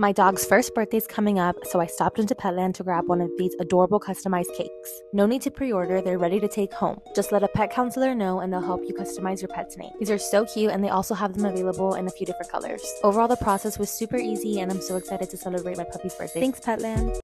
My dog's first birthday is coming up, so I stopped into Petland to grab one of these adorable customized cakes. No need to pre order, they're ready to take home. Just let a pet counselor know and they'll help you customize your pet's name. These are so cute and they also have them available in a few different colors. Overall, the process was super easy and I'm so excited to celebrate my puppy's birthday. Thanks, Petland!